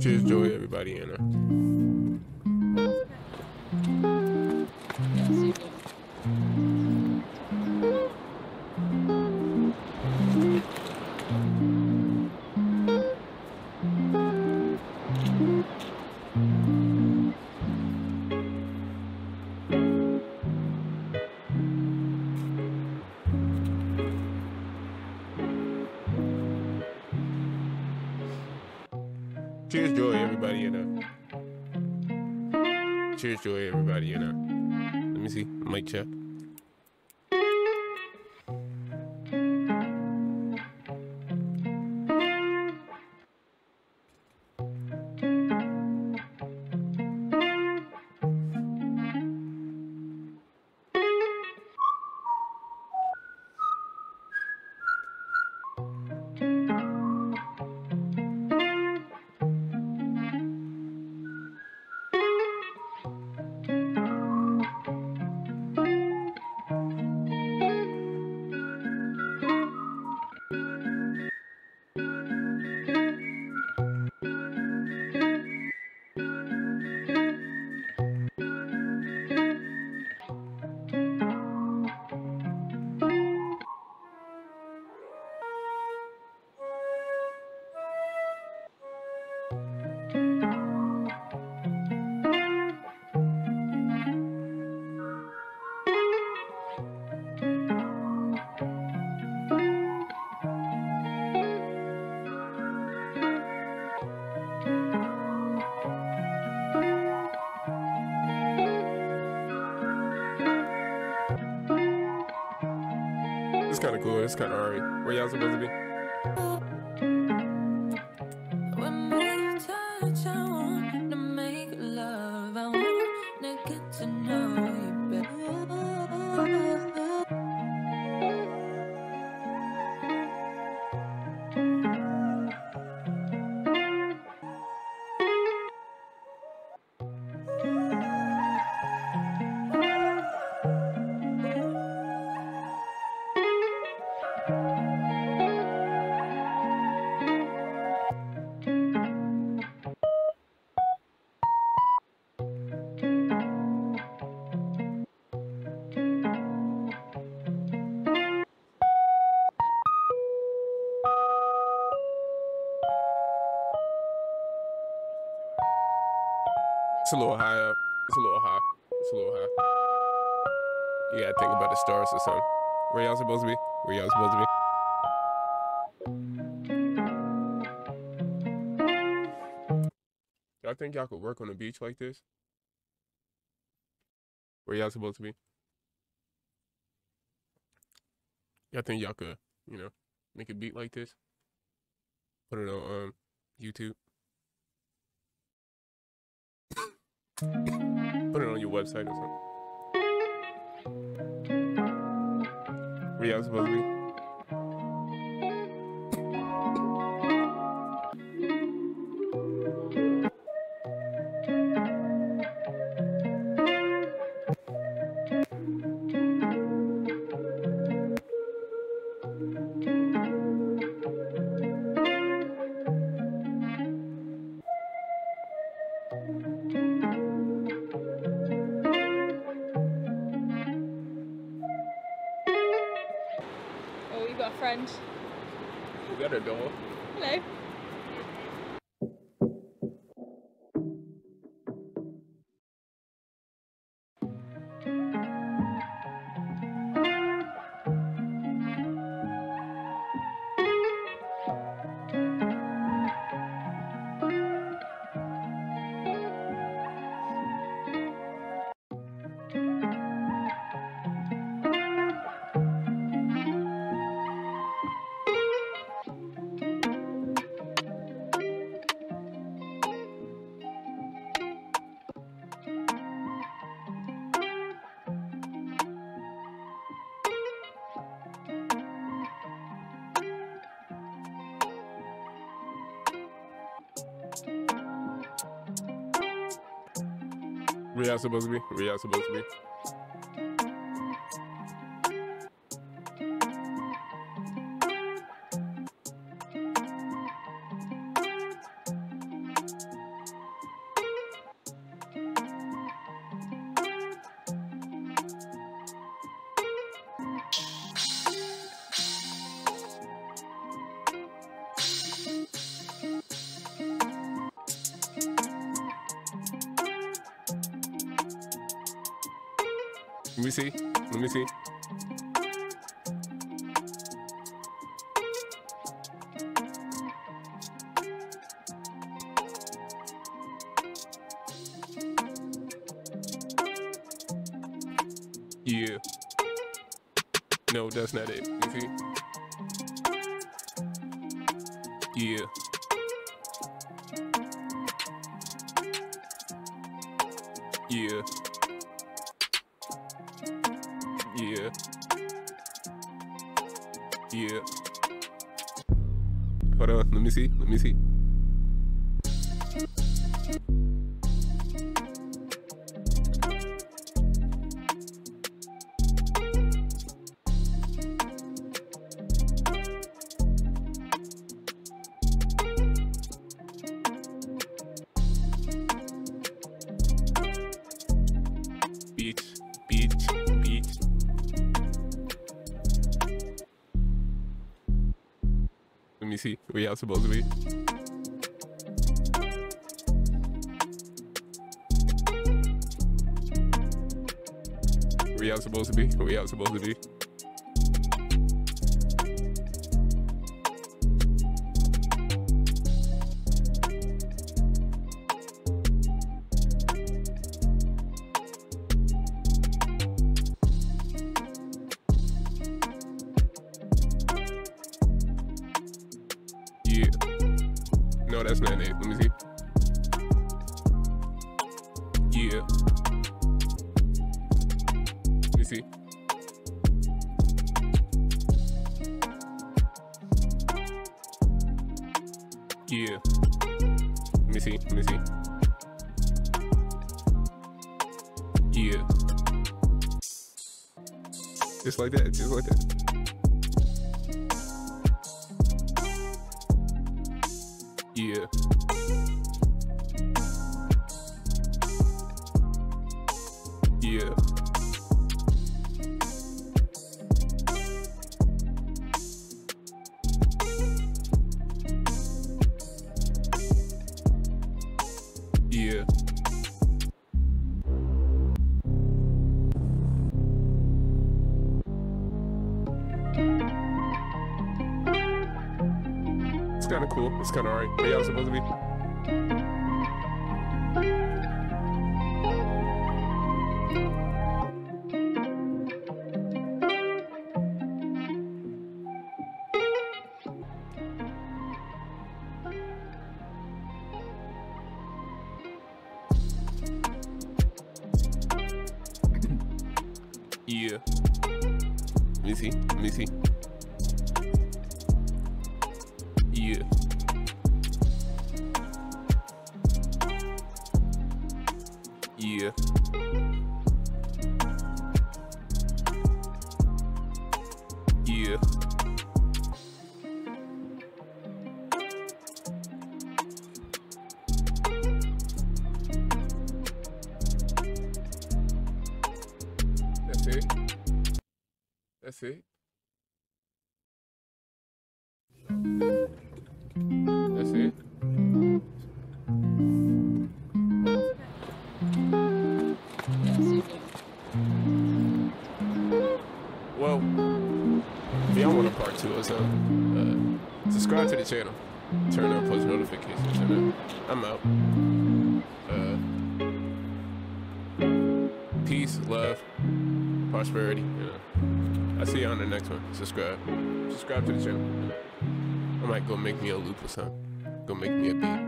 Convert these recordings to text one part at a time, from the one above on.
Cheers, Joey, everybody in there. Cheers, joy, everybody you know. Cheers, joy, everybody you know. Let me see. Mic check. It's alright. Where y'all supposed to be? It's a little high up. It's a little high. It's a little high. You gotta think about the stars or something. Where y'all supposed to be? Where y'all supposed to be? Y'all think y'all could work on a beach like this? Where y'all supposed to be? Y'all think y'all could, you know, make a beat like this? Put it on um YouTube. Put it on your website or something. Where y'all supposed to be? You Where y'all supposed to be? We y'all supposed to be? Let me see. Let me see. Yeah. No, that's not it. You see? Yeah. Yeah. Yeah. Hold on, let me see. Let me see. Where y'all supposed to be. Where y'all supposed to be? Where y'all supposed to be? Yeah. No, that's not it. Let me see. Yeah. Let me see. Yeah. Let me see. Let me see. Yeah. Just like that. Just like that. It's kind of alright. Where y'all supposed to be? Yeah. Let me see. Let me see. Yeah. Yeah. Yeah. That's it. That's it. Two or something, uh, subscribe to the channel. Turn on post notifications. And, uh, I'm out. Uh, peace, love, prosperity. I'll see you on the next one. Subscribe. Subscribe to the channel. I might go make me a loop or something. Go make me a beat.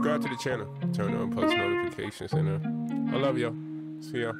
Subscribe to the channel. Turn on post notifications. And uh, I love y'all. See y'all.